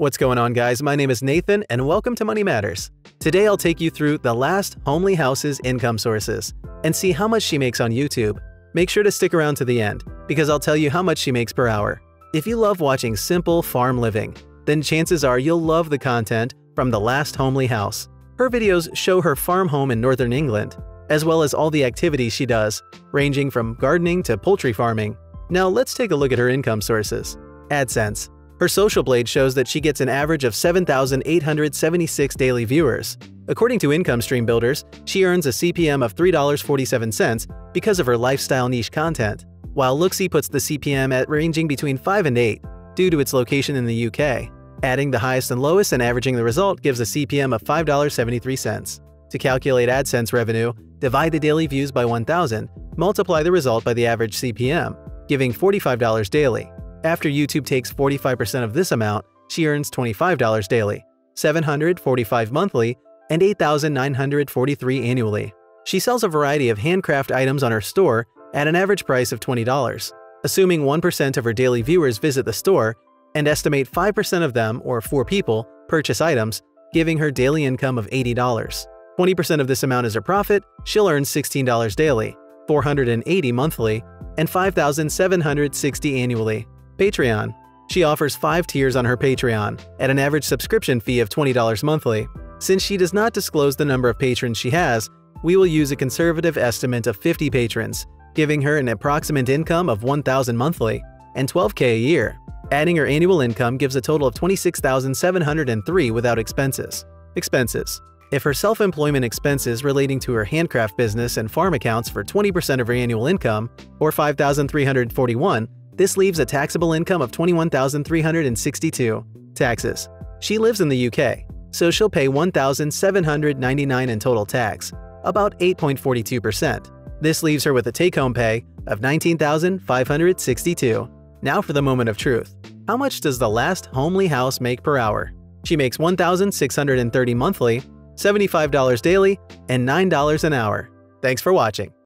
What's going on guys, my name is Nathan and welcome to Money Matters. Today I'll take you through the last homely house's income sources and see how much she makes on YouTube. Make sure to stick around to the end because I'll tell you how much she makes per hour. If you love watching simple farm living, then chances are you'll love the content from the last homely house. Her videos show her farm home in northern England, as well as all the activities she does, ranging from gardening to poultry farming. Now let's take a look at her income sources. AdSense. Her social blade shows that she gets an average of 7,876 daily viewers. According to Income Stream Builders, she earns a CPM of $3.47 because of her lifestyle niche content, while Looksy puts the CPM at ranging between 5 and 8 due to its location in the UK. Adding the highest and lowest and averaging the result gives a CPM of $5.73. To calculate AdSense revenue, divide the daily views by 1,000, multiply the result by the average CPM, giving $45 daily. After YouTube takes 45% of this amount, she earns $25 daily, $745 monthly, and $8,943 annually. She sells a variety of handcraft items on her store at an average price of $20. Assuming 1% of her daily viewers visit the store and estimate 5% of them, or 4 people, purchase items, giving her daily income of $80. 20% of this amount is her profit, she'll earn $16 daily, $480 monthly, and $5,760 annually. Patreon. She offers 5 tiers on her Patreon, at an average subscription fee of $20 monthly. Since she does not disclose the number of patrons she has, we will use a conservative estimate of 50 patrons, giving her an approximate income of 1,000 monthly and $12k a year. Adding her annual income gives a total of 26,703 without expenses. Expenses. If her self-employment expenses relating to her handcraft business and farm accounts for 20% of her annual income, or 5,341, this leaves a taxable income of 21,362. Taxes. She lives in the UK, so she'll pay 1,799 in total tax, about 8.42%. This leaves her with a take-home pay of 19,562. Now for the moment of truth. How much does the last homely house make per hour? She makes 1,630 monthly, $75 daily, and $9 an hour. Thanks for watching.